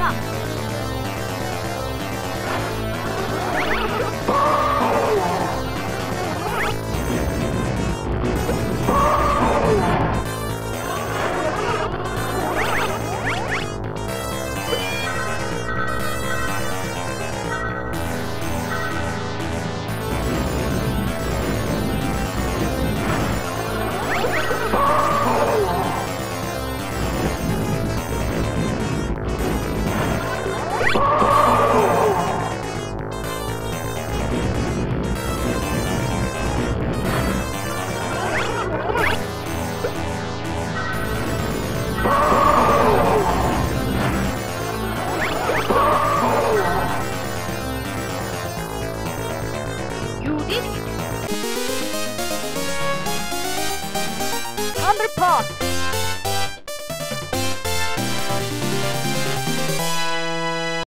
야! You did it. Underpass.